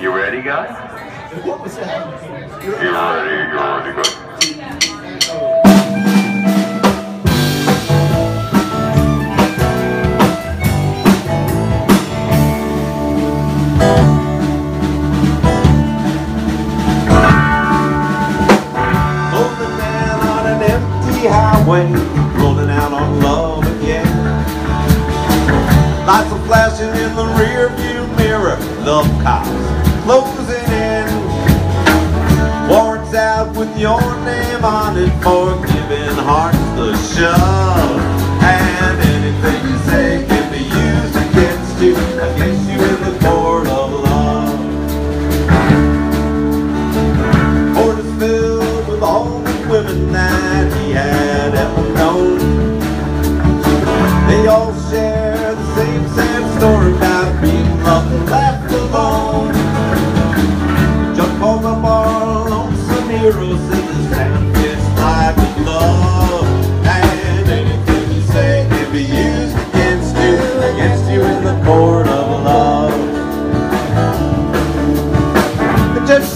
You ready, guys? What was that? You ready? You ready, guys? Lonely man on an empty highway, rolling out on love again. Lights are flashing in the rear view mirror, love cops your name on it for giving hearts the shove. And anything you say can be used against you, against you in the court of love. Court is filled with all the women that he had ever known. They all share the same sad story about being loved and left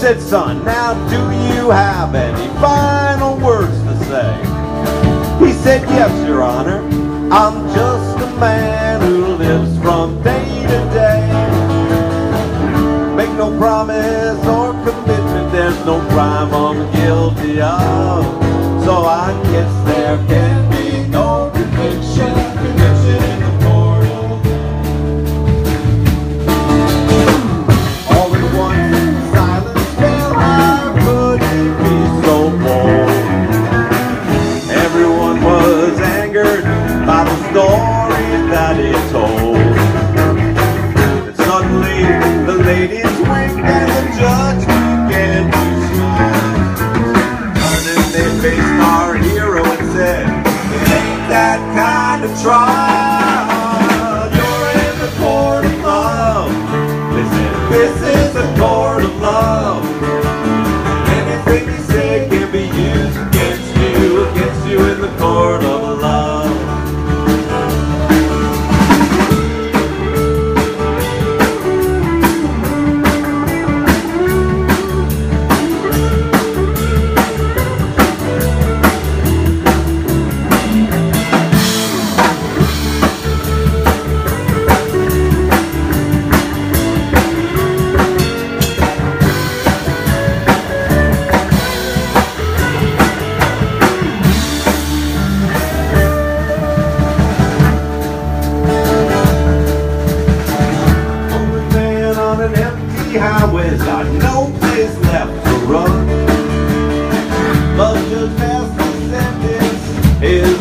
said, son, now do you have any final words to say? He said, yes, your honor. I'm just a man who lives from day to day. Make no promise or commitment, there's no crime I'm guilty of. So I guess there can be got no place left to run. Passed the sentence. His